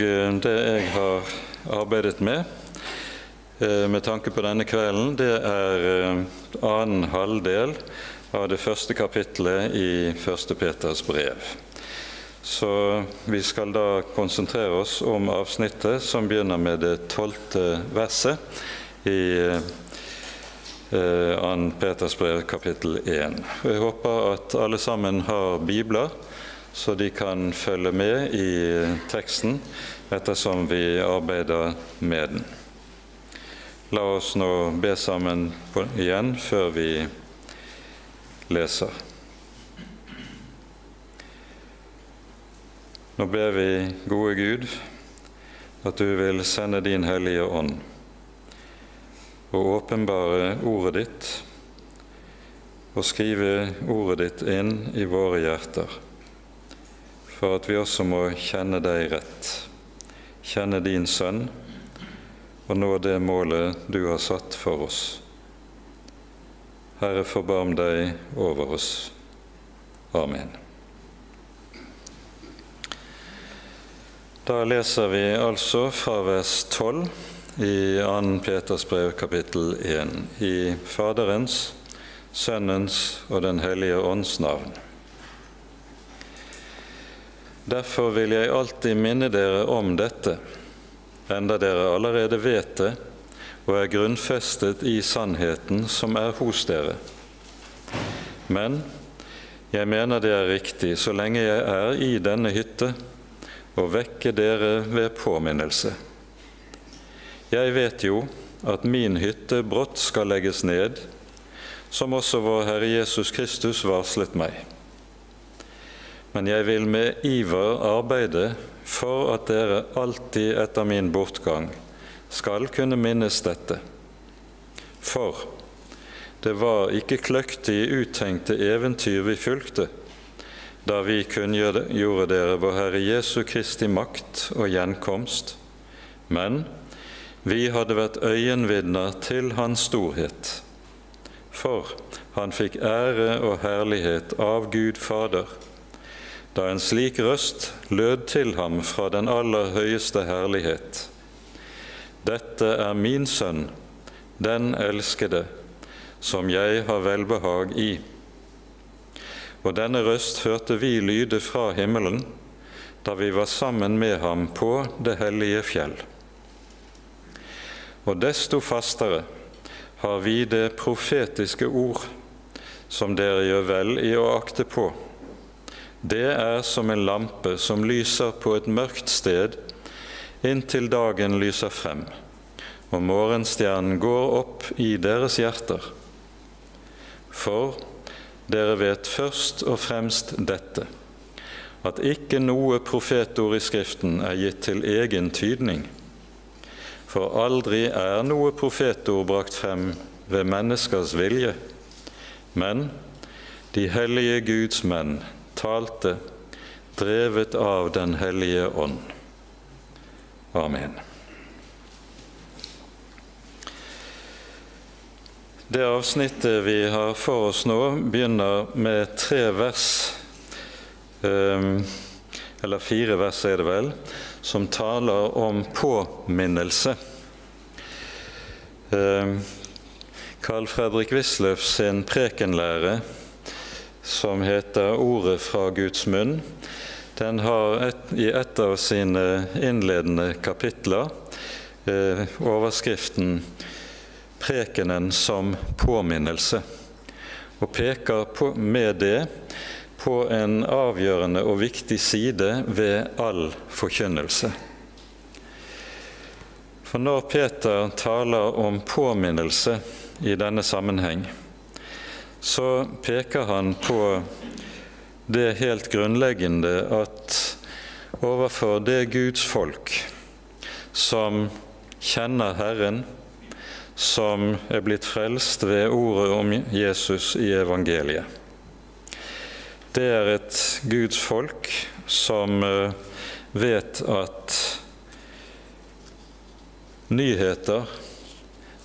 Eh, det jeg har arbeidet med eh, med tanke på denne kvelden, det er eh, annen halvdel av det første kapittelet i Første Peters brev. Så vi skal da konsentrere oss om avsnittet som begynner med det tolvte verset i eh, 2. Peters brev kapittel 1. Jeg håper at alle sammen har bibler, så de kan følge med i teksten ettersom vi arbeider med den. La oss nå be sammen igjen før vi leser. Nå ber vi, gode Gud, at du vil sende din Hellige Ånd og åpenbare ordet ditt og skrive ordet ditt inn i våre hjerter, for at vi også må kjenne deg rett, kjenne din Sønn og nå det målet du har satt for oss. Herre, forbarm deg over oss. Amen. Da leser vi altså fra vers 12 i 2. Peters brev kapittel 1 i Faderens, Sønnens og Den hellige ånds navn. Derfor vil jeg alltid minne dere om dette, enda dere allerede vet det og er grunnfestet i sannheten som er hos dere. Men jeg mener det er riktig, så lenge jeg er i denne hytte, å vekke dere ved påminnelse. Jeg vet jo at min hytte brått skal legges ned, som også vår Herre Jesus Kristus varslet meg. Men jeg vil med iver arbeide for at dere alltid etter min bortgang skal kunne minnes dette. For det var ikke kløktig uttenkte eventyr vi fulgte, da vi kunngjorde dere vår Herre Jesu Kristi makt og gjenkomst, men vi hadde vært øyenvitner til Hans storhet. For han fikk ære og herlighet av Gud Fader, da en slik røst lød til ham fra den aller høyeste herlighet. Dette er min sønn, den elskede, som jeg har velbehag i og denne røst hørte vi lyde fra himmelen da vi var sammen med ham på det hellige fjell. Og desto fastere har vi det profetiske ord, som dere gjør vel i å akte på. Det er som en lampe som lyser på et mørkt sted inntil dagen lyser frem, og morgenstjernen går opp i deres hjerter. For dere vet først og fremst dette, at ikke noe profetord i Skriften er gitt til egen tydning. For aldri er noe profetord brakt frem ved menneskers vilje, men de hellige Guds menn talte, drevet av Den hellige ånd. Amen. Det avsnittet vi har for oss nå, begynner med tre vers, eller fire vers er det vel, som taler om påminnelse. Carl Fredrik Wisløff sin prekenlære, som heter 'Ordet fra Guds munn', den har et, i et av sine innledende kapitler eh, overskriften prekenen som påminnelse, og peker på, med det på en avgjørende og viktig side ved all forkynnelse. For når Peter taler om påminnelse i denne sammenheng, så peker han på det helt grunnleggende at overfor det Guds folk som kjenner Herren, som er blitt frelst ved ordet om Jesus i evangeliet. Det er et Guds folk som vet at nyheter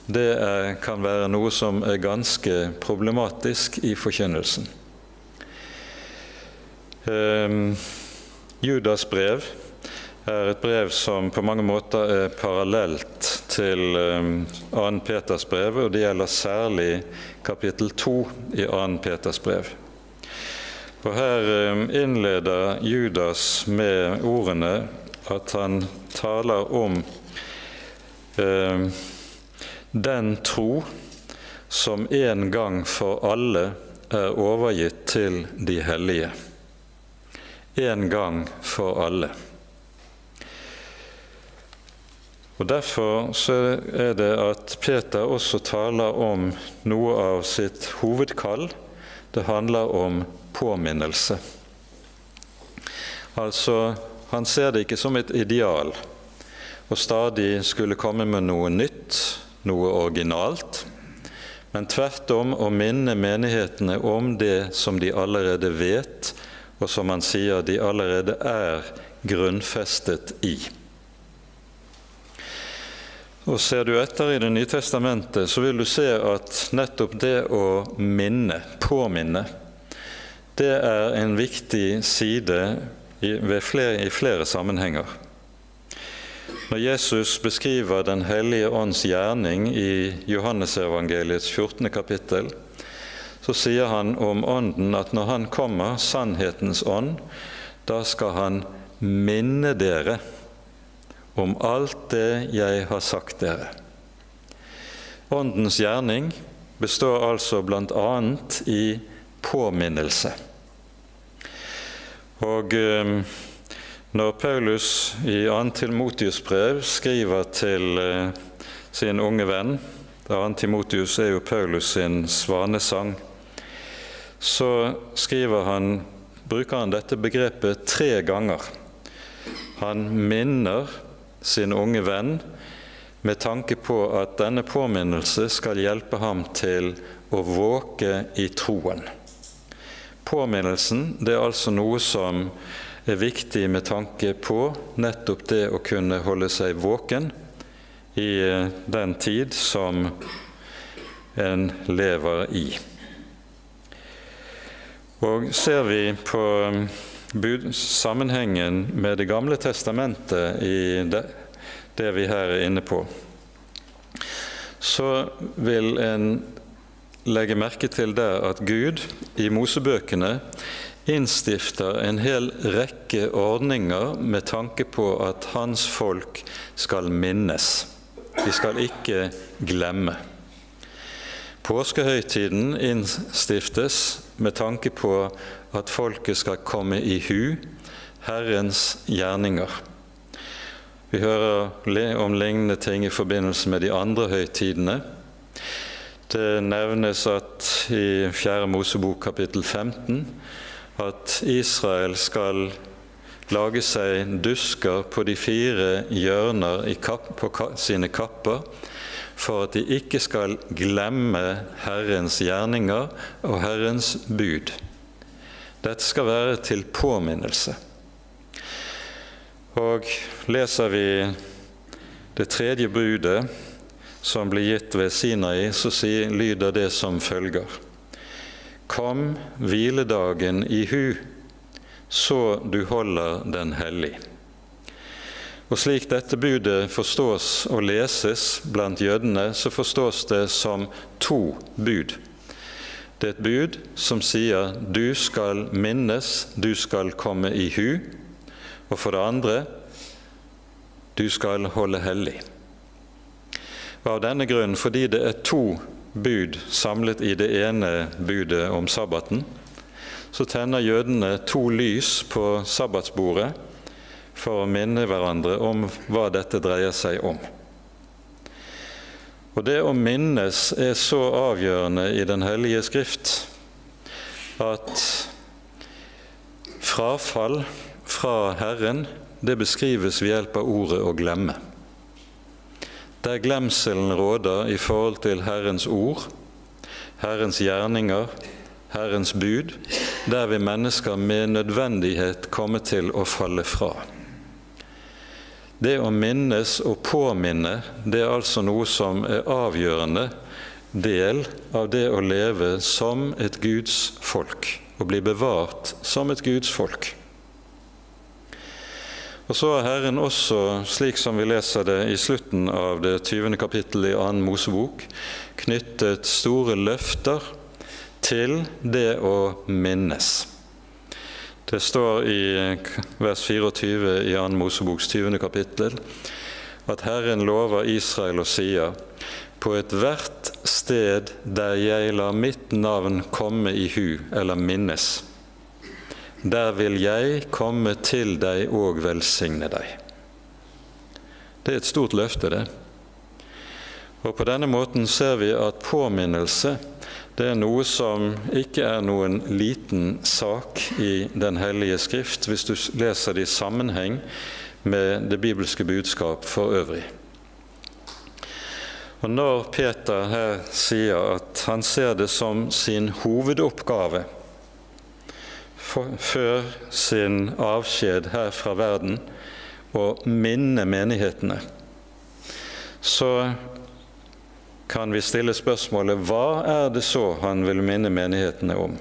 det er, kan være noe som er ganske problematisk i forkynnelsen. Um, Judas brev er et brev som på mange måter er parallelt til 2. Eh, Peters brev, og det gjelder særlig kapittel 2 i 2. Peters brev. Og Her eh, innleder Judas med ordene at han taler om eh, den tro som en gang for alle er overgitt til de hellige. En gang for alle. Og Derfor så er det at Peter også taler om noe av sitt hovedkall. Det handler om påminnelse. Altså, han ser det ikke som et ideal å stadig skulle komme med noe nytt, noe originalt, men tvert om å minne menighetene om det som de allerede vet, og som han sier de allerede er grunnfestet i. Og Ser du etter i Det nye testamentet, så vil du se at nettopp det å minne, påminne, det er en viktig side i, flere, i flere sammenhenger. Når Jesus beskriver Den hellige ånds gjerning i Johannesevangeliets 14. kapittel, så sier han om Ånden at når Han kommer, sannhetens ånd, da skal Han minne dere om alt det jeg har sagt dere. Åndens gjerning består altså bl.a. i påminnelse. Og eh, når Paulus i 2. Timotius brev skriver til eh, sin unge venn 2. Timotius er jo Paulus sin svanesang. Så han, bruker han dette begrepet tre ganger. Han minner sin unge venn med tanke på at denne påminnelse skal hjelpe ham til å våke i troen. Påminnelsen det er altså noe som er viktig med tanke på nettopp det å kunne holde seg våken i eh, den tid som en lever i. Og ser vi på sammenhengen med Det gamle testamentet i det, det vi her er inne på, så vil en legge merke til der at Gud i Mosebøkene innstifter en hel rekke ordninger med tanke på at hans folk skal minnes. De skal ikke glemme. Påskehøytiden innstiftes med tanke på at folket skal komme i hu Herrens gjerninger. Vi hører om lignende ting i forbindelse med de andre høytidene. Det nevnes at i 4. Mosebok kapittel 15 at Israel skal lage seg dusker på de fire hjørner på sine kapper for at de ikke skal glemme Herrens gjerninger og Herrens bud. Dette skal være til påminnelse. Og leser vi det tredje budet som blir gitt ved Sinai, så lyder det som følger. Kom hviledagen i hu, så du holder den hellig. Og slik dette budet forstås og leses blant jødene, så forstås det som to bud. Det er et bud som sier 'du skal minnes, du skal komme i hu', og for det andre 'du skal holde hellig'. Og Av denne grunn, fordi det er to bud samlet i det ene budet om sabbaten, så tenner jødene to lys på sabbatsbordet for å minne hverandre om hva dette dreier seg om. Og det å minnes er så avgjørende i Den hellige skrift at frafall fra Herren det beskrives ved hjelp av ordet 'å glemme'. Der glemselen råder i forhold til Herrens ord, Herrens gjerninger, Herrens bud, der vil mennesker med nødvendighet komme til å falle fra. Det å minnes og påminne, det er altså noe som er avgjørende del av det å leve som et Guds folk, og bli bevart som et Guds folk. Og så er Herren også, slik som vi leser det i slutten av det 20. kapittelet i 2. Mosebok, knyttet store løfter til det å minnes. Det står i vers 24 i 2. Moseboks 20. kapittel at Herren lover Israel og sier:" På ethvert sted der jeg lar mitt navn komme i hu eller minnes, der vil jeg komme til deg og velsigne deg. Det er et stort løfte, det. Og På denne måten ser vi at påminnelse det er noe som ikke er noen liten sak i Den hellige skrift, hvis du leser det i sammenheng med det bibelske budskap for øvrig. Og Når Peter her sier at han ser det som sin hovedoppgave før sin avskjed her fra verden og minne menighetene, så kan vi stille spørsmålet hva er det så han vil minne menighetene om?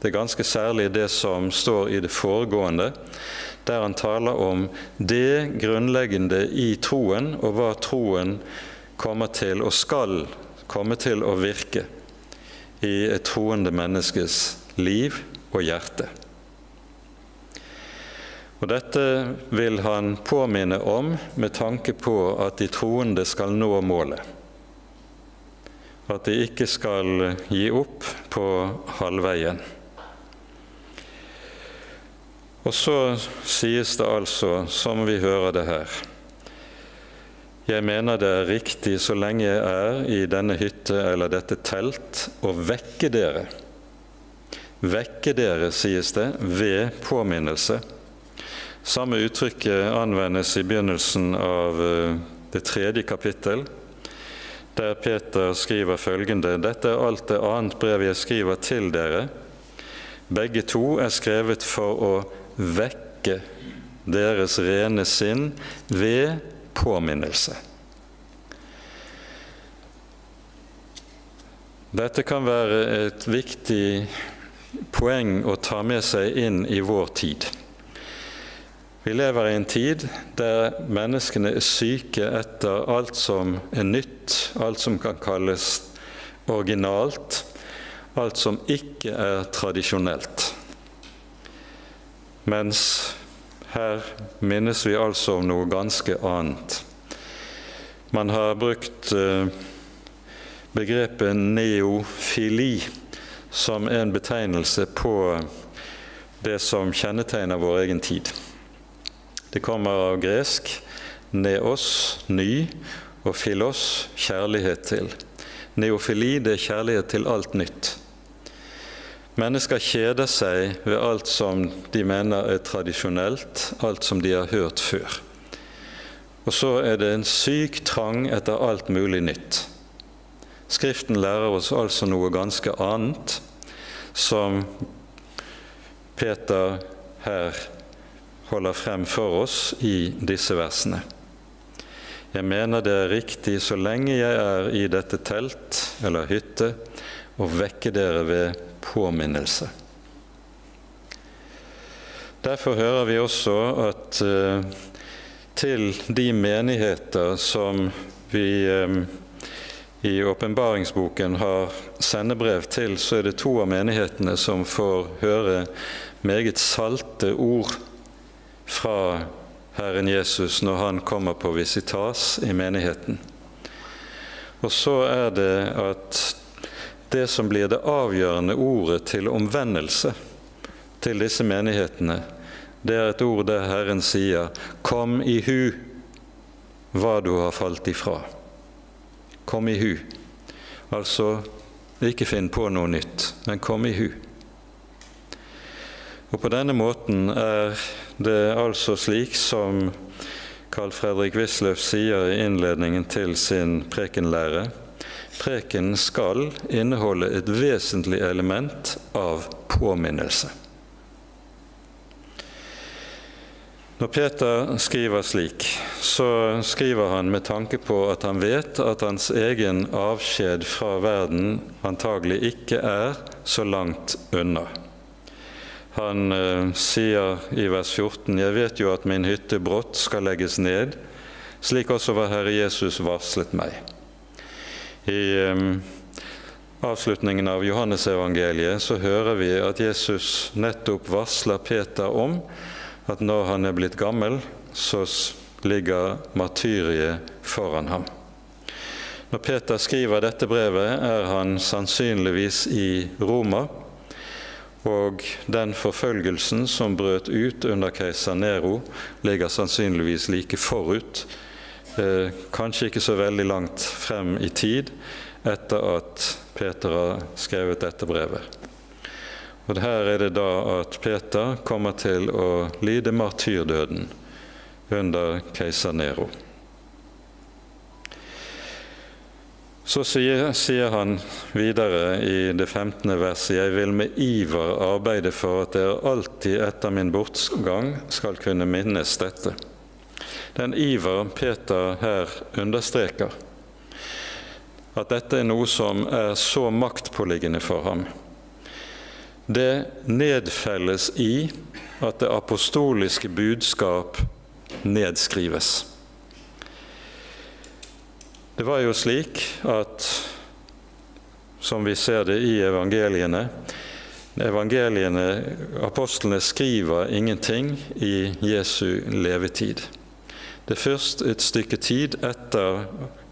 Det er ganske særlig det som står i det foregående, der han taler om det grunnleggende i troen, og hva troen kommer til og skal komme til å virke i et troende menneskes liv og hjerte. Og Dette vil han påminne om med tanke på at de troende skal nå målet. At de ikke skal gi opp på halvveien. Og så sies det altså, som vi hører det her Jeg mener det er riktig så lenge jeg er i denne hytte eller dette telt, å vekke dere. Vekke dere, sies det, ved påminnelse samme uttrykket anvendes i begynnelsen av eh, det tredje kapittel, der Peter skriver følgende.: Dette er alt det annet brev jeg skriver til dere. Begge to er skrevet for å vekke deres rene sinn ved påminnelse. Dette kan være et viktig poeng å ta med seg inn i vår tid. Vi lever i en tid der menneskene er syke etter alt som er nytt, alt som kan kalles originalt, alt som ikke er tradisjonelt. Mens her minnes vi altså om noe ganske annet. Man har brukt eh, begrepet neofili som en betegnelse på det som kjennetegner vår egen tid. Det kommer av gresk neos, ny, og filos, kjærlighet til. Neofili det er kjærlighet til alt nytt. Mennesker kjeder seg ved alt som de mener er tradisjonelt, alt som de har hørt før. Og så er det en syk trang etter alt mulig nytt. Skriften lærer oss altså noe ganske annet, som Peter her holder frem for oss i disse versene. Jeg mener det er riktig så lenge jeg er i dette telt eller hytte, å vekke dere ved påminnelse. Derfor hører vi også at uh, til de menigheter som vi um, i åpenbaringsboken har sendebrev til, så er det to av menighetene som får høre meget salte ord fra Herren Jesus når han kommer på visitas i menigheten. Og så er det at det som blir det avgjørende ordet til omvendelse til disse menighetene, det er et ord der Herren sier 'Kom i hu hva du har falt ifra'. Kom i hu. Altså ikke finn på noe nytt, men kom i hu. Og På denne måten er det er altså slik som Carl Fredrik Wisløff sier i innledningen til sin prekenlære. Preken skal inneholde et vesentlig element av påminnelse. Når Peter skriver slik, så skriver han med tanke på at han vet at hans egen avskjed fra verden antagelig ikke er så langt unna. Han eh, sier i vers 14.: Jeg vet jo at min hytte brått skal legges ned, slik også var Herre Jesus varslet meg. I eh, avslutningen av Johannesevangeliet så hører vi at Jesus nettopp varsler Peter om at når han er blitt gammel, så ligger martyriet foran ham. Når Peter skriver dette brevet, er han sannsynligvis i Roma, og den forfølgelsen som brøt ut under keiser Nero, ligger sannsynligvis like forut, eh, kanskje ikke så veldig langt frem i tid etter at Peter har skrevet dette brevet. Og Her er det da at Peter kommer til å lide martyrdøden under keiser Nero. Så sier, sier, han videre i det 15. verset.: Jeg vil med iver arbeide for at dere alltid etter min bortgang skal kunne minnes dette. Den iver Peter her understreker, at dette er noe som er så maktpåliggende for ham, det nedfelles i at det apostoliske budskap nedskrives. Det var jo slik at, som vi ser det i evangeliene Evangeliene, Apostlene skriver ingenting i Jesu levetid. Det er først et stykke tid etter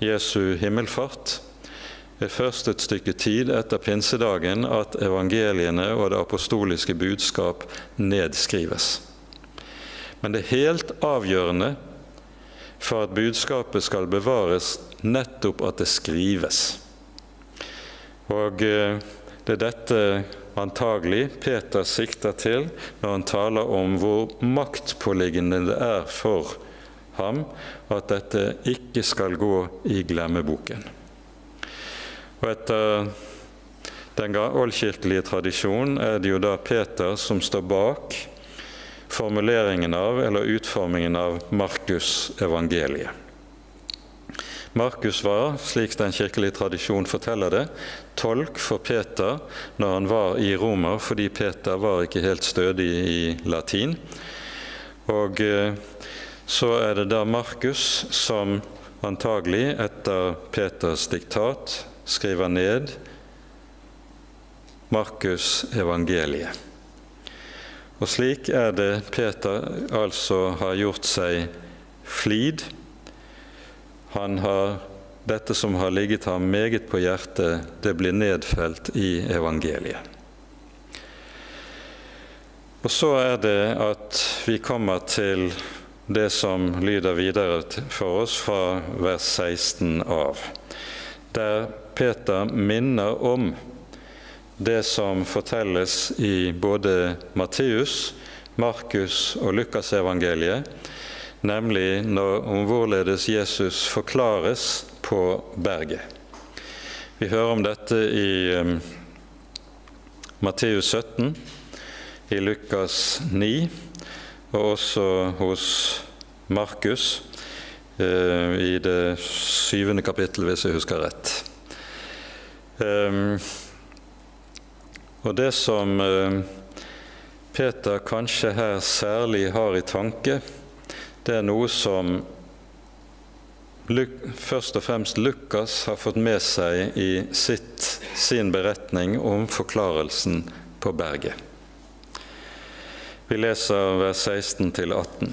Jesu himmelfart, det er først et stykke tid etter pinsedagen at evangeliene og det apostoliske budskap nedskrives. Men det helt avgjørende for at budskapet skal bevares, nettopp at det skrives. Og eh, det er dette antagelig Peter sikter til når han taler om hvor maktpåliggende det er for ham at dette ikke skal gå i glemmeboken. Og etter den oldkirkelige tradisjonen er det jo da Peter som står bak formuleringen av, eller utformingen av, Markus-evangeliet. Markus var, slik den kirkelige tradisjon forteller det, tolk for Peter når han var i Roma, fordi Peter var ikke helt stødig i latin. Og eh, så er det da Markus som antagelig, etter Peters diktat, skriver ned Markus evangeliet. Og slik er det Peter altså har gjort seg flid. Han har dette som har ligget ham meget på hjertet, det blir nedfelt i evangeliet. Og så er det at vi kommer til det som lyder videre for oss fra vers 16 av, der Peter minner om det som fortelles i både Matteus, Markus og Lukasevangeliet, nemlig når, om hvorledes Jesus forklares på berget. Vi hører om dette i um, Matteus 17, i Lukas 9 og også hos Markus uh, i det syvende kapittel, hvis jeg husker rett. Um, og det som eh, Peter kanskje her særlig har i tanke, det er noe som først og fremst Lukas har fått med seg i sitt, sin beretning om forklarelsen på berget. Vi leser vers 16 18.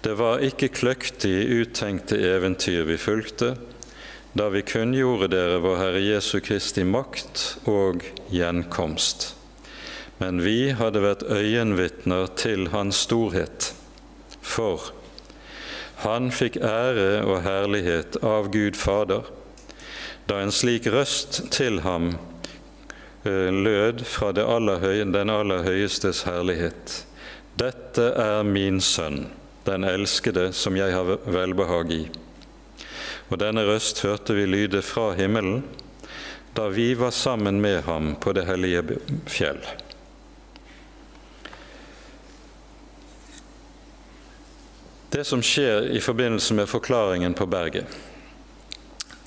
Det var ikke kløktig uttenkte eventyr vi fulgte, da vi kunngjorde dere vår Herre Jesu Kristi makt og gjenkomst. Men vi hadde vært øyenvitner til Hans storhet, for Han fikk ære og herlighet av Gud Fader, da en slik røst til ham eh, lød fra aller høye, den aller høyestes herlighet. Dette er min sønn, den elskede, som jeg har velbehag i. Og denne røst hørte vi lyde fra himmelen da vi var sammen med ham på det hellige fjell. Det som skjer i forbindelse med forklaringen på berget,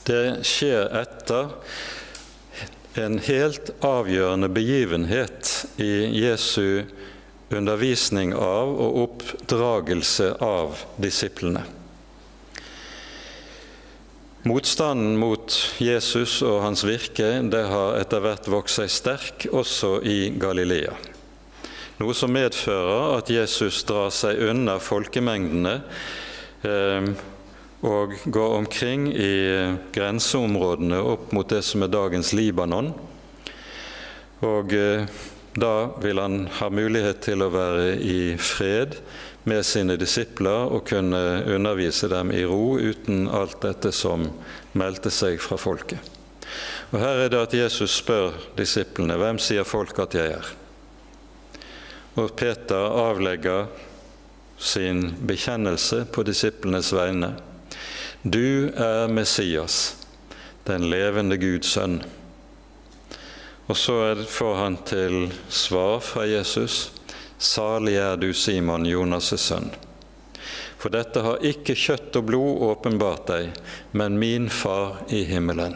det skjer etter en helt avgjørende begivenhet i Jesu undervisning av og oppdragelse av disiplene. Motstanden mot Jesus og hans virke det har etter hvert vokst seg sterk også i Galilea. Noe som medfører at Jesus drar seg unna folkemengdene eh, og går omkring i grenseområdene opp mot det som er dagens Libanon. Og eh, da vil han ha mulighet til å være i fred med sine disipler og kunne undervise dem i ro uten alt dette som meldte seg fra folket. Og Her er det at Jesus spør disiplene hvem sier folk at jeg er. Og Peter avlegger sin bekjennelse på disiplenes vegne. Du er Messias, den levende Guds sønn. Og så får han til svar fra Jesus Salig er du, Simon, Jonas' sønn. For dette har ikke kjøtt og blod åpenbart deg, men min Far i himmelen.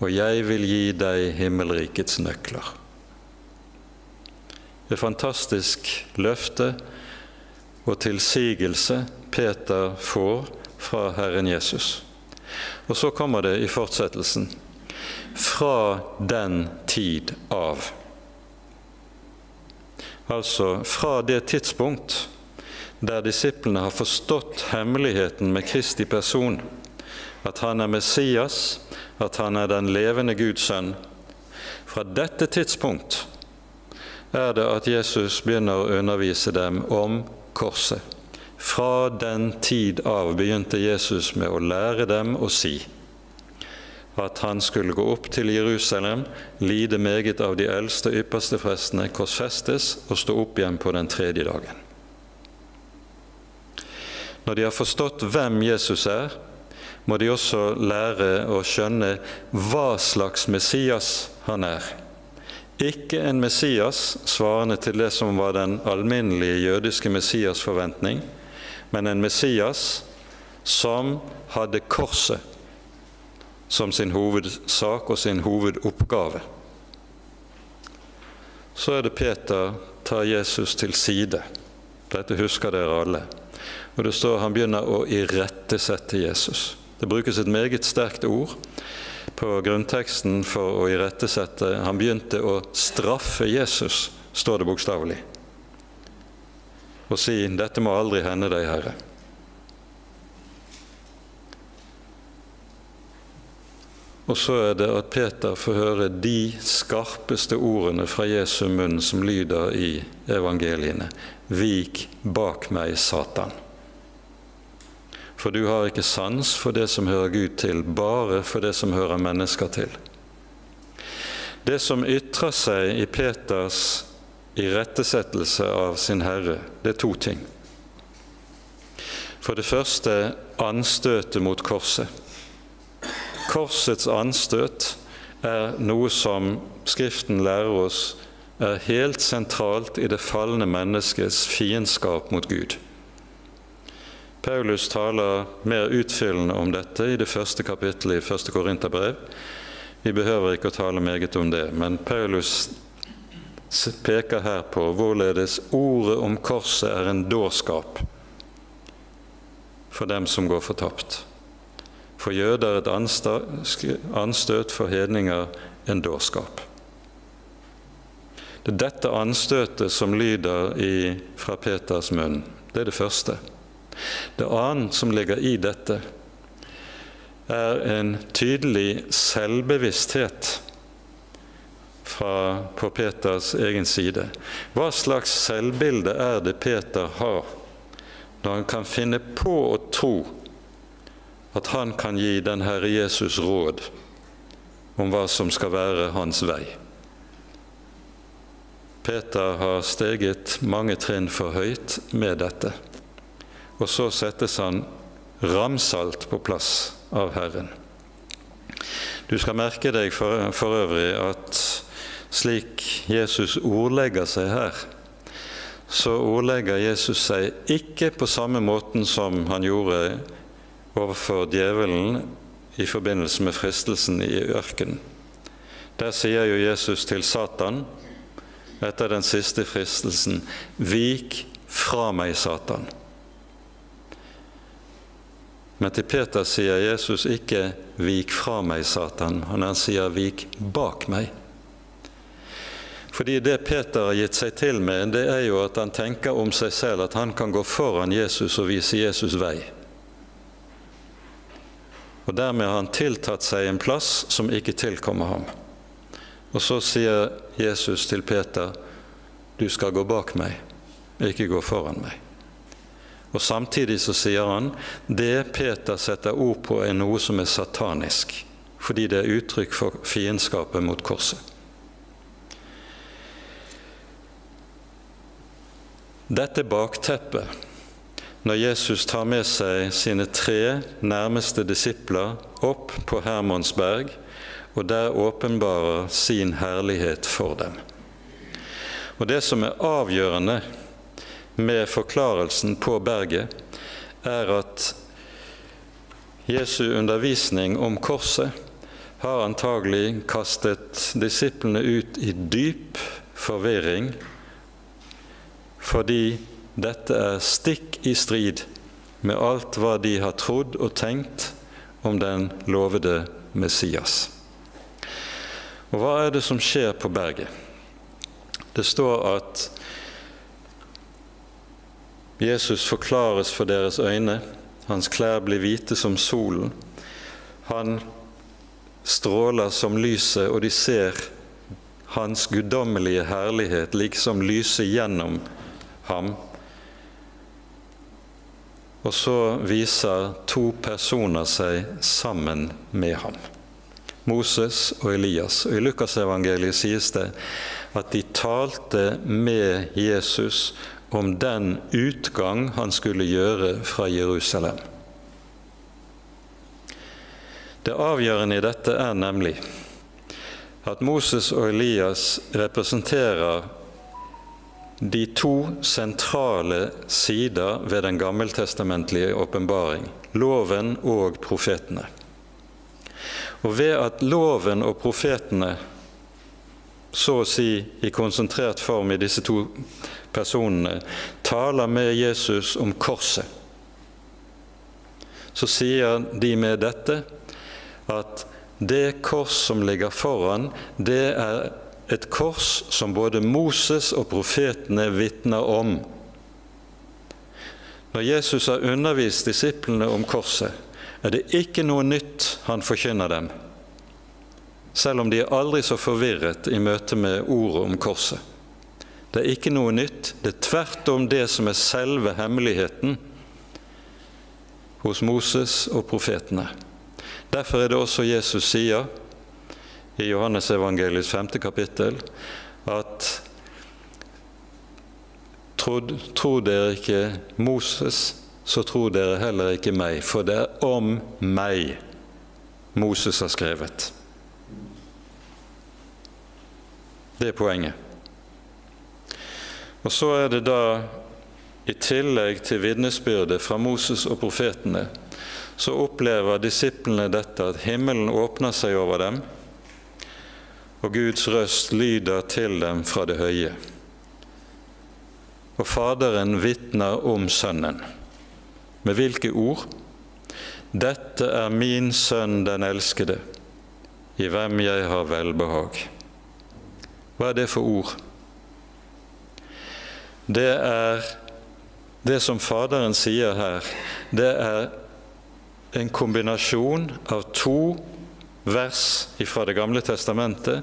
Og jeg vil gi deg himmelrikets nøkler. Et fantastisk løfte og tilsigelse Peter får fra Herren Jesus. Og så kommer det i fortsettelsen fra den tid av. Altså fra det tidspunkt der disiplene har forstått hemmeligheten med Kristi person, at han er Messias, at han er den levende Guds sønn. Fra dette tidspunkt er det at Jesus begynner å undervise dem om korset. Fra den tid av begynte Jesus med å lære dem å si at han skulle gå opp til Jerusalem, lide meget av de eldste og ypperste prestene, korsfestes og stå opp igjen på den tredje dagen. Når de har forstått hvem Jesus er, må de også lære å skjønne hva slags Messias han er. Ikke en Messias svarende til det som var den alminnelige jødiske Messias' forventning, men en Messias som hadde korset som sin hovedsak og sin hovedoppgave. Så er det Peter tar Jesus til side. Dette husker dere alle. Og det står han begynner å irettesette Jesus. Det brukes et meget sterkt ord på grunnteksten for å irettesette. Han begynte å straffe Jesus, står det bokstavelig. Og si 'Dette må aldri hende deg, Herre'. Og så er det at Peter får høre de skarpeste ordene fra Jesu munn som lyder i evangeliene. Vik bak meg, Satan. For du har ikke sans for det som hører Gud til, bare for det som hører mennesker til. Det som ytrer seg i Peters irettesettelse av sin Herre, det er to ting. For det første anstøtet mot korset. Korsets anstøt er noe som Skriften lærer oss er helt sentralt i det falne menneskets fiendskap mot Gud. Paulus taler mer utfyllende om dette i det første kapittelet i første Korinterbrev. Vi behøver ikke å tale meget om det, men Paulus peker her på hvorledes ordet om korset er en dårskap for dem som går fortapt. For jøder et anstøt, for hedninger en dårskap. Det er dette anstøtet som lyder i, fra Peters munn. Det er det første. Det annet som ligger i dette, er en tydelig selvbevissthet fra, på Peters egen side. Hva slags selvbilde er det Peter har når han kan finne på å tro at han kan gi den Herre Jesus råd om hva som skal være hans vei. Peter har steget mange trinn for høyt med dette, og så settes han ramsalt på plass av Herren. Du skal merke deg for, for øvrig at slik Jesus ordlegger seg her, så ordlegger Jesus seg ikke på samme måten som han gjorde overfor djevelen i forbindelse med fristelsen i ørkenen. Der sier jo Jesus til Satan etter den siste fristelsen Vik fra meg, Satan. Men til Peter sier Jesus ikke 'vik fra meg, Satan', men han sier 'vik bak meg'. Fordi det Peter har gitt seg til med, det er jo at han tenker om seg selv at han kan gå foran Jesus og vise Jesus vei. Og Dermed har han tiltatt seg en plass som ikke tilkommer ham. Og så sier Jesus til Peter, 'Du skal gå bak meg, ikke gå foran meg'. Og Samtidig så sier han det Peter setter ord på, er noe som er satanisk, fordi det er uttrykk for fiendskapet mot korset. Dette bakteppet, når Jesus tar med seg sine tre nærmeste disipler opp på Hermonsberg og der åpenbarer sin herlighet for dem. Og Det som er avgjørende med forklarelsen på berget, er at Jesu undervisning om korset har antagelig kastet disiplene ut i dyp forvirring, fordi dette er stikk i strid med alt hva de har trodd og tenkt om den lovede Messias. Og hva er det som skjer på berget? Det står at Jesus forklares for deres øyne. Hans klær blir hvite som solen. Han stråler som lyset, og de ser hans guddommelige herlighet liksom lyse gjennom ham. Og så viser to personer seg sammen med ham. Moses og Elias. Og I Lukasevangeliet sies det at de talte med Jesus om den utgang han skulle gjøre fra Jerusalem. Det avgjørende i dette er nemlig at Moses og Elias representerer de to sentrale sider ved den gammeltestamentlige åpenbaring loven og profetene. Og ved at loven og profetene så å si i konsentrert form i disse to personene taler med Jesus om korset, så sier de med dette at det kors som ligger foran, det er et kors som både Moses og profetene vitner om. Når Jesus har undervist disiplene om korset, er det ikke noe nytt han forkynner dem, selv om de er aldri så forvirret i møte med ordet om korset. Det er ikke noe nytt. Det er tvert om det som er selve hemmeligheten hos Moses og profetene. Derfor er det også Jesus sier i Johannes evangeliets femte kapittel at tror dere ikke Moses, så tror dere heller ikke meg, for det er om meg Moses har skrevet. Det er poenget. Og så er det da, i tillegg til vitnesbyrdet fra Moses og profetene, så opplever disiplene dette at himmelen åpner seg over dem, og Guds røst lyder til dem fra det høye. Og Faderen vitner om Sønnen. Med hvilke ord? Dette er min sønn den elskede, i hvem jeg har velbehag. Hva er det for ord? det er det som Faderen sier her, det er en kombinasjon av to vers fra Det gamle testamentet,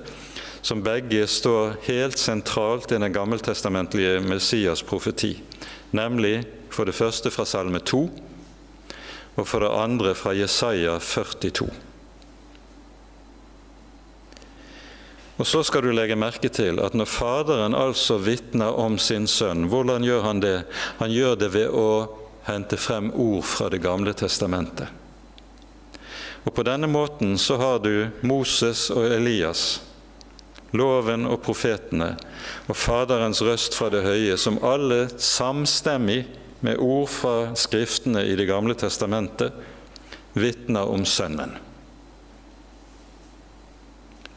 som begge står helt sentralt i den gammeltestamentlige Messias' profeti, nemlig for det første fra Salme 2 og for det andre fra Jesaja 42. Og så skal du legge merke til at når Faderen altså vitner om sin sønn, hvordan gjør han det? Han gjør det ved å hente frem ord fra Det gamle testamentet. Og På denne måten så har du Moses og Elias, loven og profetene, og Faderens røst fra det høye, som alle samstemmig med ord fra Skriftene i Det gamle testamentet vitner om Sønnen.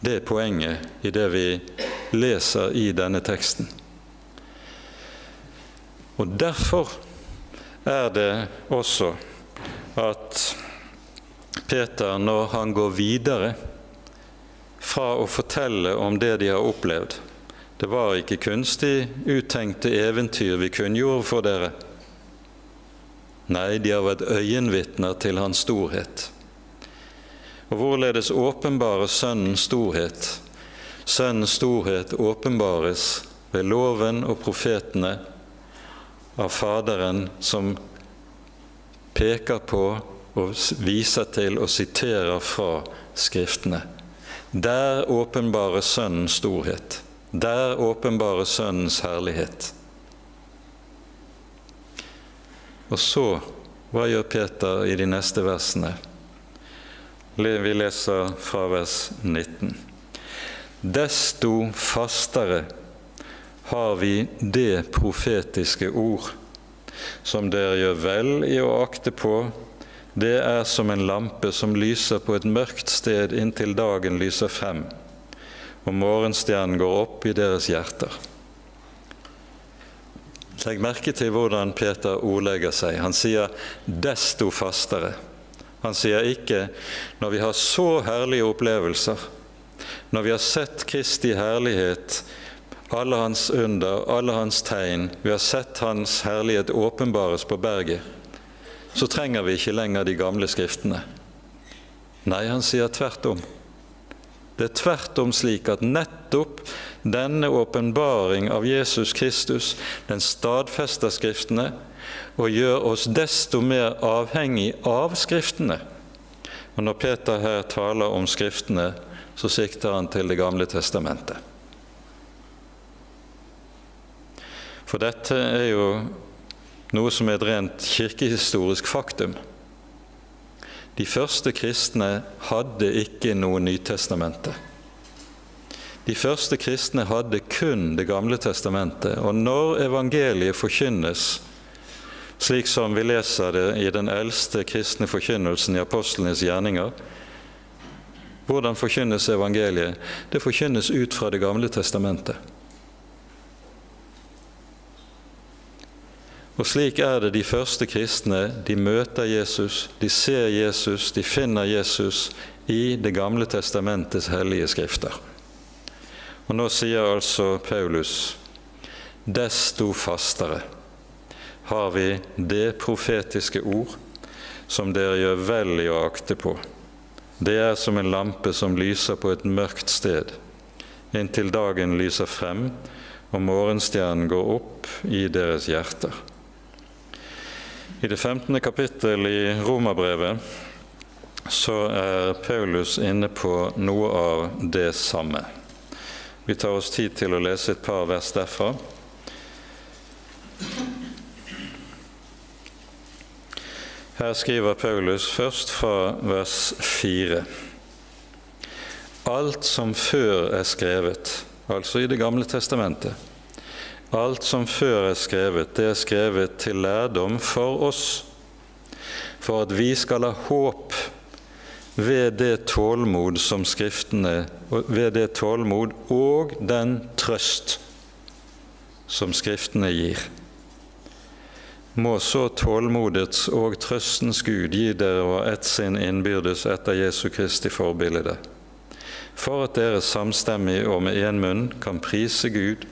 Det er poenget i det vi leser i denne teksten. Og derfor er det også at Peter, når han går videre fra å fortelle om det de har opplevd Det var ikke kunstig uttenkte eventyr vi kunngjorde for dere. Nei, de har vært øyenvitner til hans storhet. Og hvorledes åpenbare Sønnens storhet? Sønnens storhet åpenbares ved loven og profetene av Faderen som peker på og viser til og siterer fra Skriftene. Der åpenbarer Sønnens storhet. Der åpenbarer Sønnens herlighet. Og så, hva gjør Peter i de neste versene? Vi leser fra vers 19. Desto fastere har vi det profetiske ord, som dere gjør vel i å akte på det er som en lampe som lyser på et mørkt sted inntil dagen lyser frem, og morgenstjernen går opp i deres hjerter. Legg merke til hvordan Peter ordlegger seg. Han sier 'desto fastere'. Han sier ikke 'når vi har så herlige opplevelser', når vi har sett Kristi herlighet, alle hans under, alle hans tegn, vi har sett Hans herlighet åpenbares på berget så trenger vi ikke lenger de gamle skriftene. Nei, han sier tvert om. Det er tvert om slik at nettopp denne åpenbaring av Jesus Kristus, den stadfester Skriftene og gjør oss desto mer avhengig av Skriftene. Og Når Peter her taler om Skriftene, så sikter han til Det gamle testamentet. For dette er jo noe som er et rent kirkehistorisk faktum. De første kristne hadde ikke noe Nytestamentet. De første kristne hadde kun Det gamle testamentet. Og når evangeliet forkynnes, slik som vi leser det i den eldste kristne forkynnelsen i apostlenes gjerninger Hvordan forkynnes evangeliet? Det forkynnes ut fra Det gamle testamentet. Og slik er det de første kristne. De møter Jesus, de ser Jesus, de finner Jesus i Det gamle testamentets hellige skrifter. Og nå sier altså Paulus desto fastere har vi det profetiske ord som dere gjør vel i å akte på. Det er som en lampe som lyser på et mørkt sted, inntil dagen lyser frem og morgenstjernen går opp i deres hjerter. I det 15. kapittel i Romerbrevet så er Paulus inne på noe av det samme. Vi tar oss tid til å lese et par vers derfra. Her skriver Paulus først fra vers 4. Alt som før er skrevet, altså i Det gamle testamentet, Alt som før er skrevet, det er skrevet til lærdom for oss, for at vi skal ha håp ved det tålmod som Skriftene Ved det tålmod og den trøst som Skriftene gir. Må så tålmodets og trøstens Gud gi dere og ett sin innbyrdes etter Jesu Kristi forbilde, for at dere samstemmig og med én munn kan prise Gud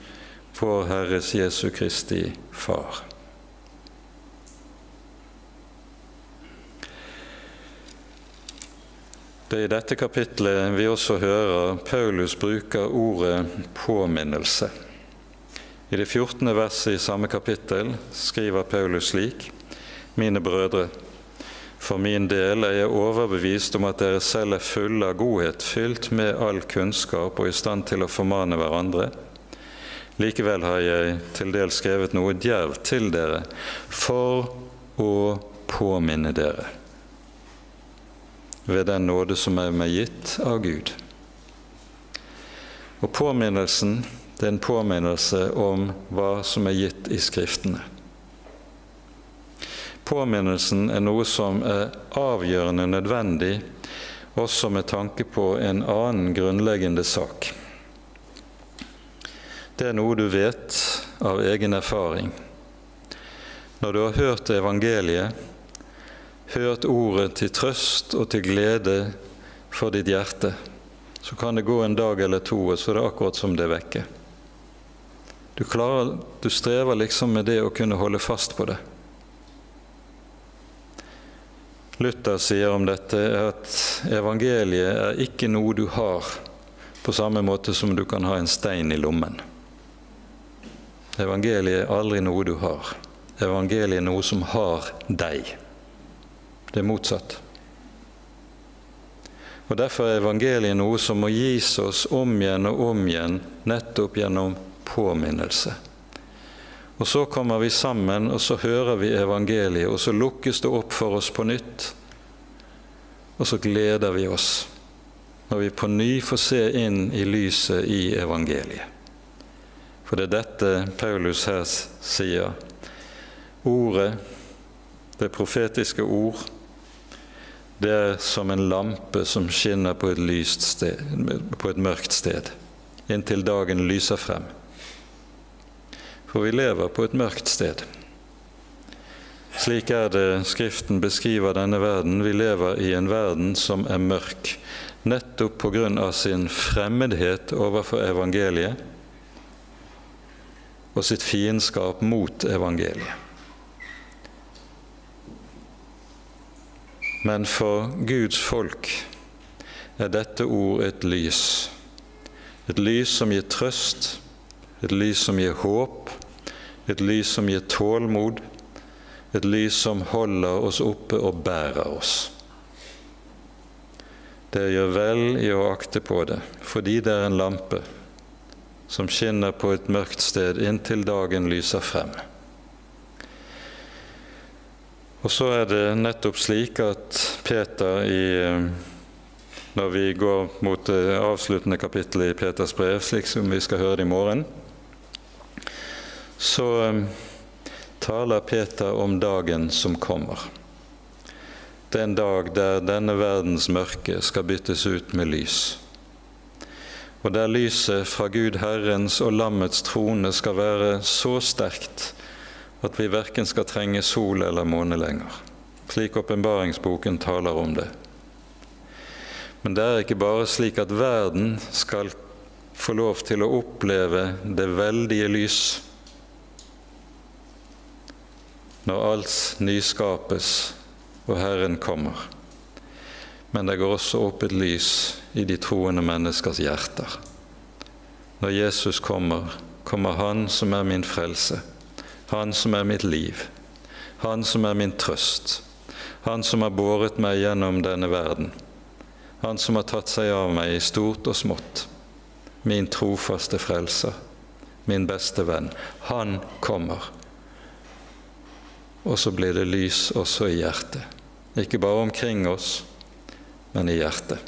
vår Herres Jesu Kristi Far. Det er i dette kapitlet vi også hører Paulus bruker ordet påminnelse. I det 14. verset i samme kapittel skriver Paulus slik.: Mine brødre, for min del er jeg overbevist om at dere selv er fulle av godhet, fylt med all kunnskap og i stand til å formane hverandre. Likevel har jeg til dels skrevet noe djervt til dere for å påminne dere ved den nåde som er meg gitt av Gud. Og Påminnelsen det er en påminnelse om hva som er gitt i Skriftene. Påminnelsen er noe som er avgjørende nødvendig også med tanke på en annen grunnleggende sak. Det er noe du vet av egen erfaring. Når du har hørt evangeliet, hørt ordet til trøst og til glede for ditt hjerte, så kan det gå en dag eller to, og så er det akkurat som det vekker. Du, klarer, du strever liksom med det å kunne holde fast på det. Luther sier om dette at evangeliet er ikke noe du har på samme måte som du kan ha en stein i lommen. Evangeliet er aldri noe du har. Evangeliet er noe som har deg. Det er motsatt. Og Derfor er evangeliet noe som må gis oss om igjen og om igjen, nettopp gjennom påminnelse. Og så kommer vi sammen, og så hører vi evangeliet, og så lukkes det opp for oss på nytt. Og så gleder vi oss når vi på ny får se inn i lyset i evangeliet. For det er dette Paulus her sier. Ordet, det profetiske ord, det er som en lampe som skinner på et, sted, på et mørkt sted, inntil dagen lyser frem for vi lever på et mørkt sted. Slik er det Skriften beskriver denne verden. Vi lever i en verden som er mørk, nettopp på grunn av sin fremmedhet overfor evangeliet og sitt fiendskap mot evangeliet. Men for Guds folk er dette ord et lys. Et lys som gir trøst, et lys som gir håp, et lys som gir tålmod, et lys som holder oss oppe og bærer oss. Det gjør vel i å akte på det, fordi det er en lampe som skinner på et mørkt sted inntil dagen lyser frem. Og så er det nettopp slik at Peter i Når vi går mot det avsluttende kapittelet i Peters brev, slik som vi skal høre det i morgen, så um, taler Peter om dagen som kommer. Det er en dag der denne verdens mørke skal byttes ut med lys. Og der lyset fra Gud Herrens og lammets trone skal være så sterkt at vi verken skal trenge sol eller måne lenger, slik åpenbaringsboken taler om det. Men det er ikke bare slik at verden skal få lov til å oppleve det veldige lys når alt nyskapes og Herren kommer. Men det går også opp et lys i de troende menneskers hjerter. Når Jesus kommer, kommer Han som er min frelse, Han som er mitt liv, Han som er min trøst, Han som har båret meg gjennom denne verden, Han som har tatt seg av meg i stort og smått, min trofaste frelser, min beste venn. Han kommer og så blir det lys også i hjertet. Ikke bare omkring oss, men i hjertet.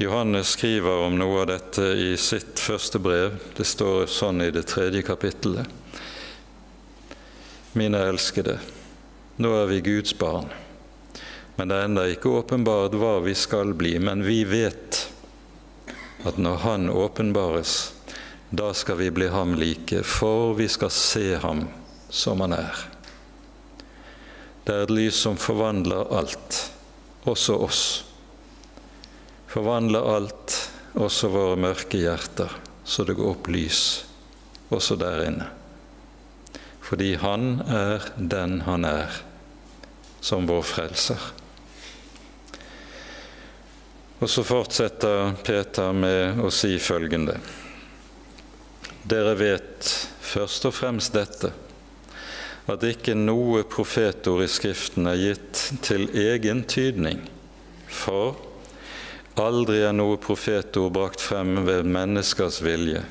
Johannes skriver om noe av dette i sitt første brev. Det står sånn i det tredje kapittelet. Mine elskede, nå er vi Guds barn, men det er ennå ikke åpenbart hva vi skal bli. Men vi vet at når Han åpenbares, da skal vi bli ham like, for vi skal se ham som han er. Det er et lys som forvandler alt, også oss. Forvandler alt, også våre mørke hjerter, så det går opp lys også der inne. Fordi Han er den Han er, som vår frelser. Og så fortsetter Peter med å si følgende. Dere vet først og fremst dette, at ikke noe profetord i Skriften er gitt til egen tydning, for aldri er noe profetord brakt frem ved menneskers vilje,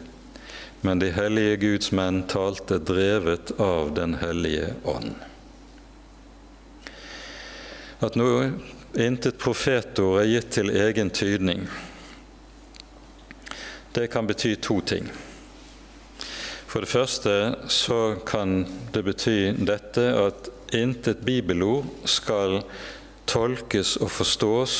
men de hellige Guds menn talte drevet av Den hellige ånd. At noe intet profetord er gitt til egen tydning, det kan bety to ting. For det første så kan det bety dette at intet bibelord skal tolkes og forstås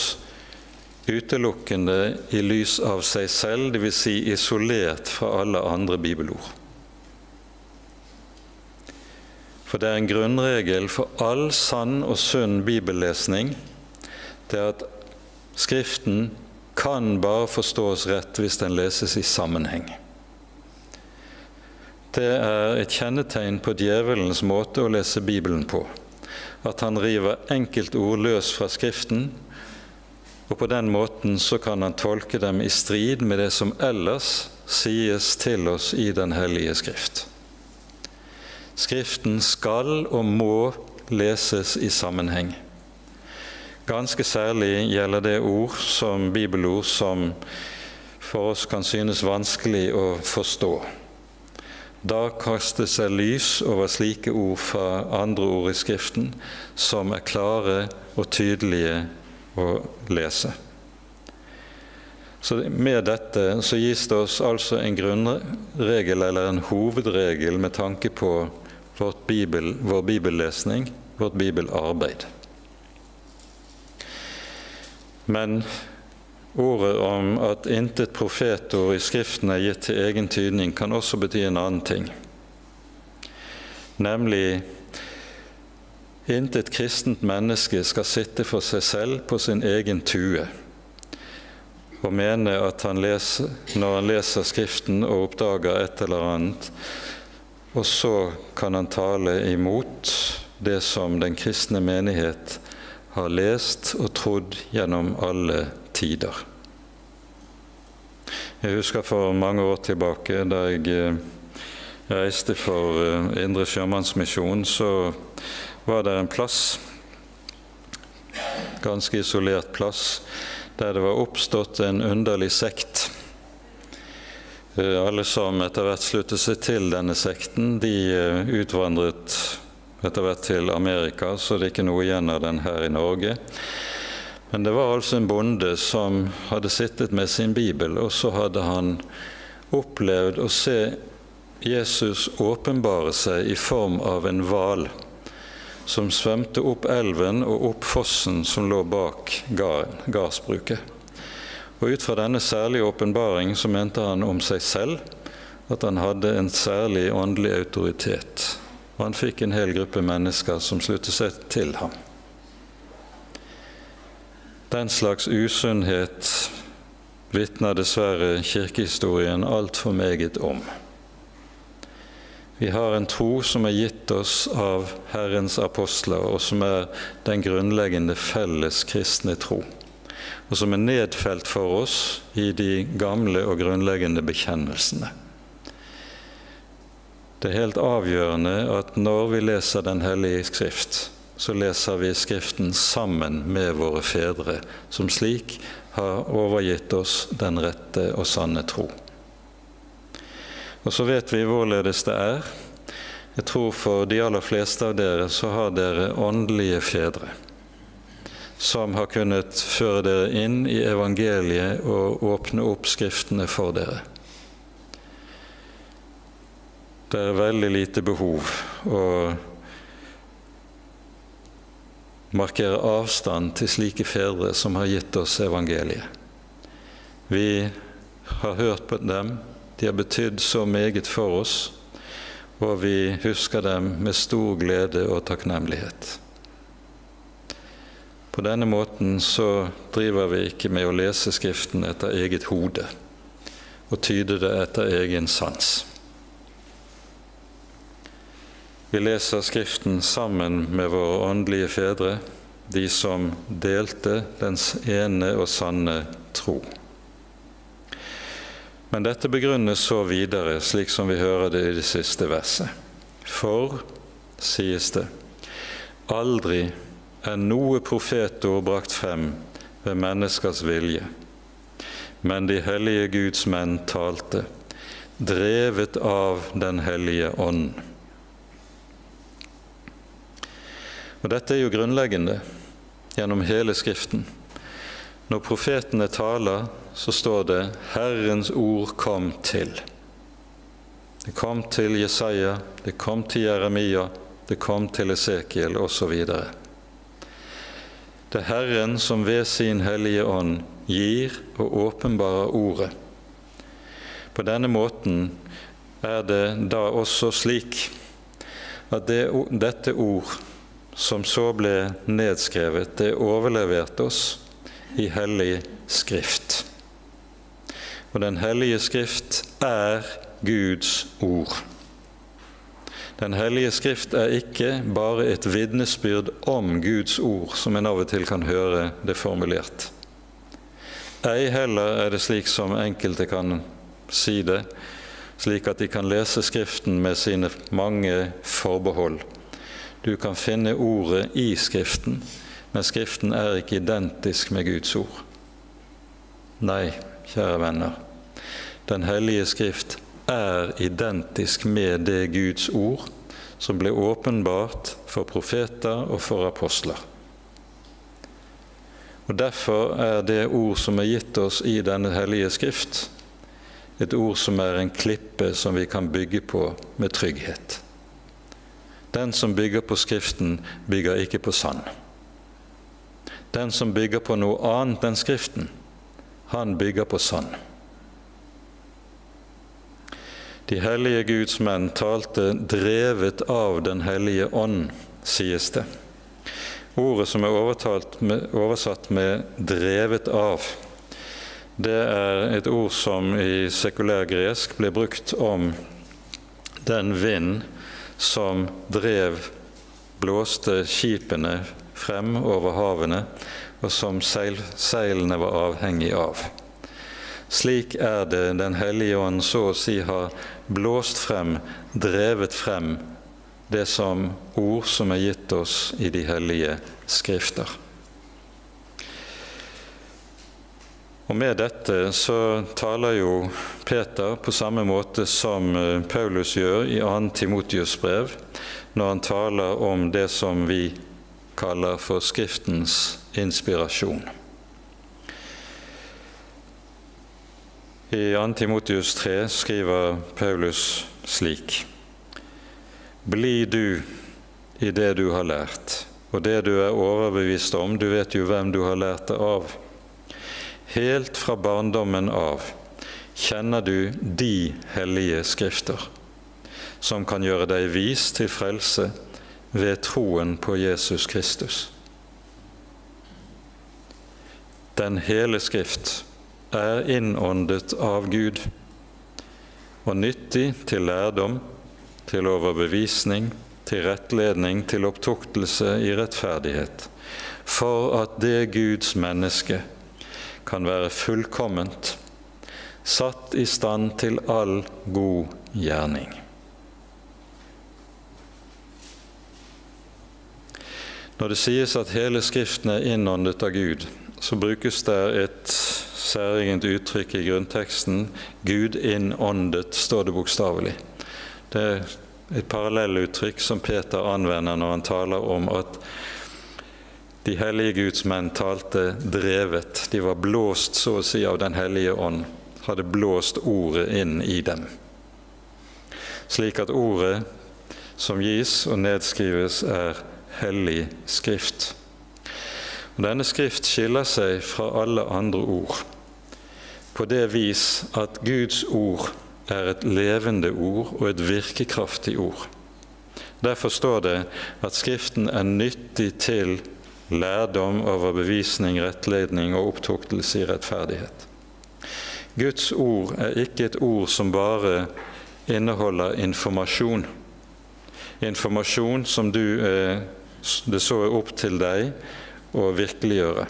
utelukkende i lys av seg selv, dvs. Si isolert fra alle andre bibelord. For det er en grunnregel for all sann og sunn bibellesning det er at Skriften kan bare forstås rett hvis den leses i sammenheng. Det er et kjennetegn på djevelens måte å lese Bibelen på, at han river enkeltord løs fra Skriften, og på den måten så kan han tolke dem i strid med det som ellers sies til oss i Den hellige Skrift. Skriften skal og må leses i sammenheng. Ganske særlig gjelder det ord som bibelord som for oss kan synes vanskelig å forstå. Da kastes det lys over slike ord fra andre ord i Skriften som er klare og tydelige å lese. Så Med dette så gis det oss altså en grunnregel eller en hovedregel med tanke på bibel, vår bibellesning, vårt bibelarbeid. Men ordet om at intet profetord i Skriften er gitt til egen tydning, kan også bety en annen ting, nemlig Intet kristent menneske skal sitte for seg selv på sin egen tue og mene at han leser, når han leser Skriften og oppdager et eller annet, og så kan han tale imot det som den kristne menighet har lest og trodd gjennom alle tider. Jeg husker for mange år tilbake, da jeg eh, reiste for eh, Indre Sjømannsmisjon, så var det en plass, ganske isolert plass, der det var oppstått en underlig sekt Eh, alle som etter hvert sluttet seg til denne sekten, de utvandret etter hvert til Amerika, så det er ikke noe igjen av den her i Norge. Men det var altså en bonde som hadde sittet med sin bibel, og så hadde han opplevd å se Jesus åpenbare seg i form av en hval som svømte opp elven og opp fossen som lå bak gardsbruket. Og ut fra denne særlige åpenbaring så mente han om seg selv at han hadde en særlig åndelig autoritet. Og han fikk en hel gruppe mennesker som sluttet seg til ham. Den slags usunnhet vitner dessverre kirkehistorien altfor meget om. Vi har en tro som er gitt oss av Herrens apostler, og som er den grunnleggende felles kristne tro og som er nedfelt for oss i de gamle og grunnleggende bekjennelsene. Det er helt avgjørende at når vi leser Den hellige skrift, så leser vi Skriften sammen med våre fedre, som slik har overgitt oss den rette og sanne tro. Og så vet vi hvorledes det er. Jeg tror for de aller fleste av dere så har dere åndelige fedre som har kunnet føre dere inn i evangeliet og åpne opp Skriftene for dere. Det er veldig lite behov å markere avstand til slike fedre som har gitt oss evangeliet. Vi har hørt på dem, de har betydd så meget for oss, og vi husker dem med stor glede og takknemlighet. På denne måten så driver vi ikke med å lese Skriften etter eget hode og tyde det etter egen sans. Vi leser Skriften sammen med våre åndelige fedre, de som delte dens ene og sanne tro. Men dette begrunnes så videre, slik som vi hører det i det siste verset. For, sies det, aldri er noe profetord brakt frem ved menneskers vilje. Men de hellige Guds menn talte, drevet av Den hellige ånd. Og Dette er jo grunnleggende gjennom hele Skriften. Når profetene taler, så står det 'Herrens ord kom til'. Det kom til Jesaja, det kom til Jeremia, det kom til Esekiel osv. Det er Herren som ved sin Hellige Ånd gir og åpenbarer Ordet. På denne måten er det da også slik at det, dette ord som så ble nedskrevet, det overleverte oss i Hellig Skrift. Og Den hellige Skrift er Guds ord. Den hellige Skrift er ikke bare et vitnesbyrd om Guds ord, som en av og til kan høre det formulert. Ei heller er det slik som enkelte kan si det, slik at de kan lese Skriften med sine mange forbehold. Du kan finne ordet i Skriften, men Skriften er ikke identisk med Guds ord. Nei, kjære venner, Den hellige Skrift er identisk med det Guds ord som ble åpenbart for profeter og for apostler. Og Derfor er det ord som er gitt oss i denne hellige Skrift, et ord som er en klippe som vi kan bygge på med trygghet. Den som bygger på Skriften, bygger ikke på sand. Den som bygger på noe annet enn Skriften, han bygger på sand. De hellige Guds menn talte drevet av Den hellige ånd, sies det. Ordet som er med, oversatt med 'drevet av', det er et ord som i sekulær gresk blir brukt om den vind som drev, blåste skipene frem over havene, og som seil, seilene var avhengig av. Slik er det Den hellige ånd så å si har blåst frem, drevet frem, det som ord som er gitt oss i de hellige skrifter. Og Med dette så taler jo Peter på samme måte som eh, Paulus gjør i 2. Timotius brev, når han taler om det som vi kaller for Skriftens inspirasjon. I 2. Timotius 3 skriver Paulus slik.: Bli du i det du har lært, og det du er overbevist om, du vet jo hvem du har lært det av Helt fra barndommen av kjenner du de hellige skrifter, som kan gjøre deg vis til frelse ved troen på Jesus Kristus. Den hele Skrift er innåndet av Gud og nyttig til lærdom, til overbevisning, til rettledning, til opptuktelse i rettferdighet, for at det Guds menneske kan være fullkomment, satt i stand til all god gjerning. Når det sies at hele Skriften er innåndet av Gud, så brukes det et særegent uttrykk i grunnteksten 'Gud innåndet', står det bokstavelig. Det er et parallelluttrykk som Peter anvender når han taler om at de hellige Guds menn talte drevet. De var blåst, så å si, av Den hellige ånd. Hadde blåst ordet inn i dem. Slik at ordet som gis og nedskrives, er hellig skrift. Og denne skrift skiller seg fra alle andre ord på det vis at Guds ord er et levende ord og et virkekraftig ord. Derfor står det at Skriften er nyttig til lærdom, overbevisning, rettledning og opptuktelse i rettferdighet. Guds ord er ikke et ord som bare inneholder informasjon. Informasjon som du, eh, det så er opp til deg å virkeliggjøre.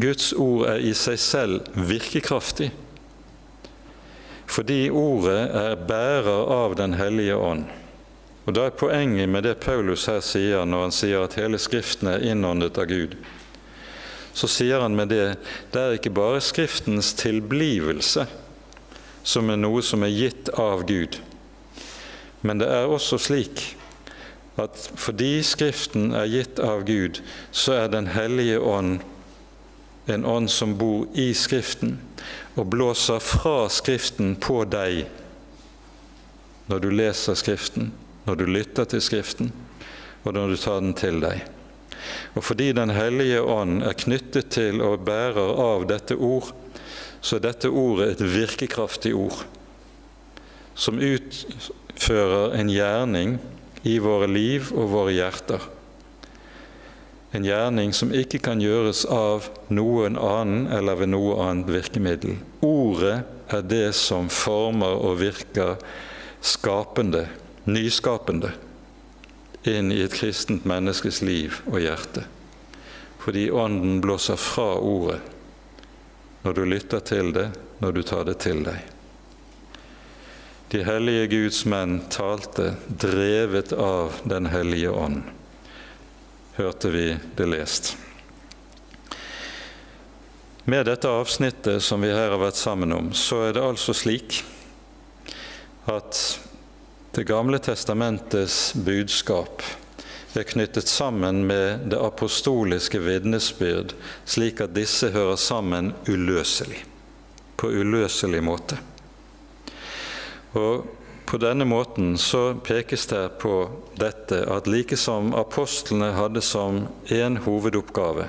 Guds ord er i seg selv virkekraftig, fordi ordet er bærer av Den hellige ånd. Og Da er poenget med det Paulus her sier, når han sier at hele Skriften er innåndet av Gud, så sier han med det det er ikke bare Skriftens tilblivelse som er noe som er gitt av Gud, men det er også slik at fordi Skriften er gitt av Gud, så er Den hellige ånd en ånd som bor i Skriften og blåser fra Skriften på deg når du leser Skriften når du lytter til Skriften, og når du tar den til deg. Og fordi Den hellige ånd er knyttet til og bærer av dette ord, så er dette ordet et virkekraftig ord som utfører en gjerning i våre liv og våre hjerter. En gjerning som ikke kan gjøres av noen annen eller ved noe annet virkemiddel. Ordet er det som former og virker skapende, nyskapende, inn i et kristent menneskes liv og hjerte. Fordi Ånden blåser fra ordet når du lytter til det, når du tar det til deg. De hellige Guds menn talte drevet av Den hellige ånd, hørte vi det lest. Med dette avsnittet som vi her har vært sammen om, så er det altså slik at Det gamle testamentets budskap er knyttet sammen med det apostoliske vitnesbyrd, slik at disse hører sammen uløselig, på uløselig måte. Og På denne måten så pekes det på dette at like som apostlene hadde som én hovedoppgave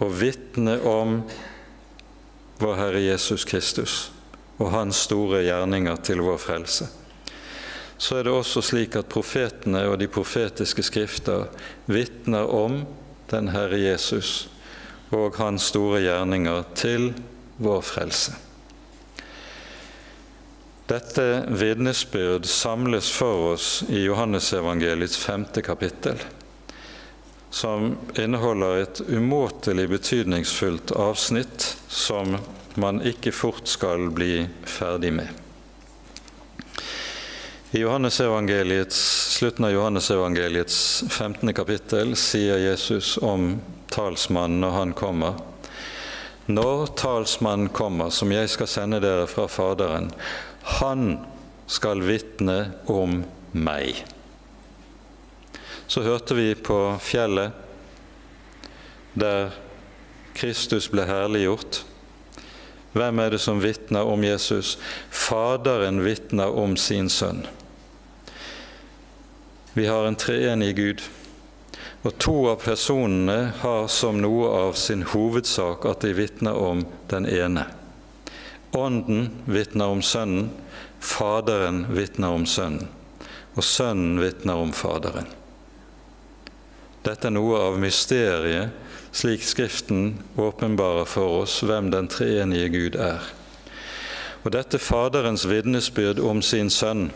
å vitne om vår Herre Jesus Kristus og Hans store gjerninger til vår frelse. Så er det også slik at profetene og de profetiske skrifter vitner om den Herre Jesus og Hans store gjerninger til vår frelse. Dette vitnesbyrd samles for oss i Johannesevangeliets femte kapittel som inneholder et umåtelig betydningsfullt avsnitt som man ikke fort skal bli ferdig med. I slutten av Johannesevangeliets 15. kapittel sier Jesus om talsmannen når han kommer. Når talsmannen kommer, som jeg skal sende dere fra Faderen, han skal vitne om meg. Så hørte vi på fjellet der Kristus ble herliggjort. Hvem er det som vitner om Jesus? Faderen vitner om sin sønn. Vi har en treenig Gud, og to av personene har som noe av sin hovedsak at de vitner om den ene. Ånden vitner om Sønnen, Faderen vitner om Sønnen, og Sønnen vitner om Faderen. Dette er noe av mysteriet, slik Skriften åpenbarer for oss hvem den treenige Gud er. Og dette Faderens vitnesbyrd om sin Sønn,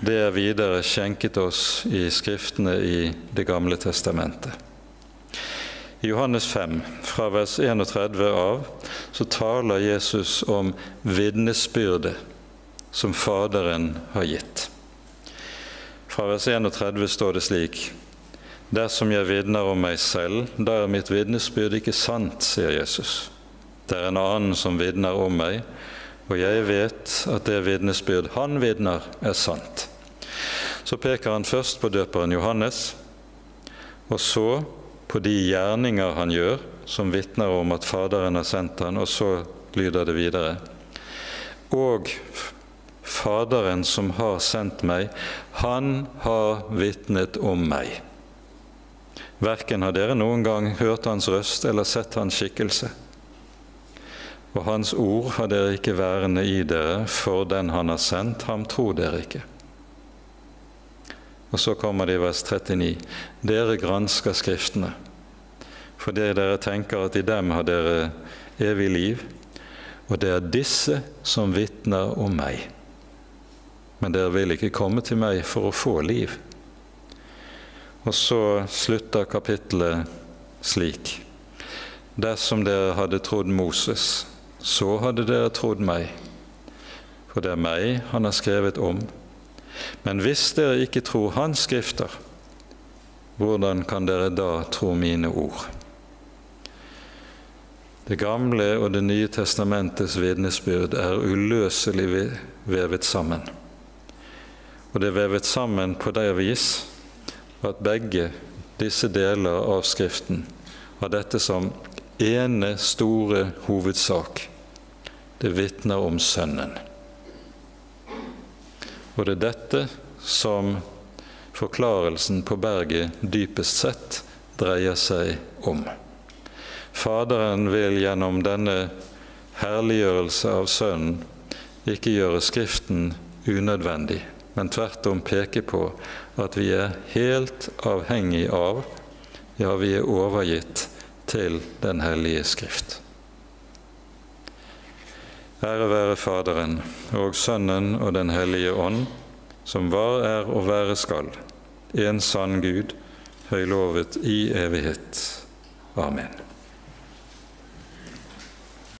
det er videre skjenket oss i Skriftene i Det gamle testamentet. I Johannes 5, fra vers 31 av, så taler Jesus om vitnesbyrdet som Faderen har gitt. Fra vers 31 står det slik Dersom jeg vitner om meg selv, da er mitt vitnesbyrd ikke sant, sier Jesus. Det er en annen som vitner om meg, og jeg vet at det vitnesbyrd han vitner, er sant. Så peker han først på døperen Johannes, og så på de gjerninger han gjør, som vitner om at Faderen har sendt han, og så lyder det videre. Og Faderen som har sendt meg, han har vitnet om meg. Verken har dere noen gang hørt hans røst eller sett hans skikkelse. Og hans ord har dere ikke værende i dere, for den han har sendt, ham tror dere ikke. Og så kommer det i vers 39.: Dere gransker Skriftene, fordi dere tenker at i dem har dere evig liv, og det er disse som vitner om meg. Men dere vil ikke komme til meg for å få liv. Og så slutter kapittelet slik. Dersom dere hadde trodd Moses, så hadde dere trodd meg, for det er meg han har skrevet om. Men hvis dere ikke tror Hans skrifter, hvordan kan dere da tro mine ord? Det gamle og Det nye testamentets vitnesbyrd er uløselig vevet sammen. Og det er vevet sammen på det vis at begge disse deler av Skriften har dette som ene store hovedsak. Det vitner om Sønnen. Og det er dette som forklarelsen på berget dypest sett dreier seg om. Faderen vil gjennom denne herliggjørelse av Sønnen ikke gjøre Skriften unødvendig, men tvert om peke på at vi er helt avhengig av, ja, vi er overgitt til Den hellige Skrift. Ære være Faderen og Sønnen og Den hellige ånd, som var, er og være skal, en sann Gud, høylovet i evighet. Amen.